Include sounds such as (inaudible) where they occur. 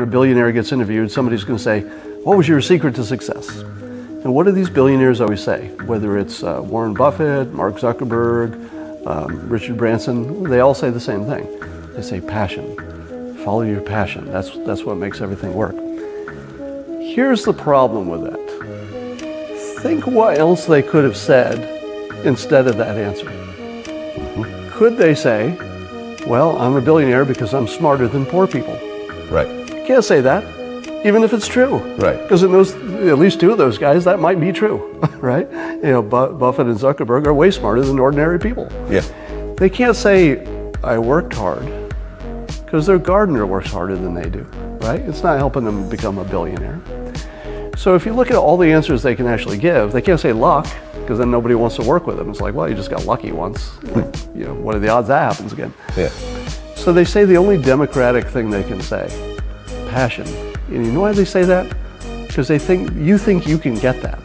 when a billionaire gets interviewed, somebody's going to say, What was your secret to success? And what do these billionaires always say? Whether it's uh, Warren Buffett, Mark Zuckerberg, um, Richard Branson, they all say the same thing. They say passion. Follow your passion. That's, that's what makes everything work. Here's the problem with that. Think what else they could have said instead of that answer. Could they say, well, I'm a billionaire because I'm smarter than poor people? Right. Can't say that, even if it's true. Right. Because in those, at least two of those guys, that might be true, (laughs) right? You know, Bu- Buffett and Zuckerberg are way smarter than ordinary people. Yeah. They can't say, I worked hard, because their gardener works harder than they do, right? It's not helping them become a billionaire. So if you look at all the answers they can actually give, they can't say luck, because then nobody wants to work with them. It's like, well, you just got lucky once. Hmm. you know, what are the odds that happens again? Yeah. So they say the only democratic thing they can say, passion. And you know why they say that? Because they think you think you can get that.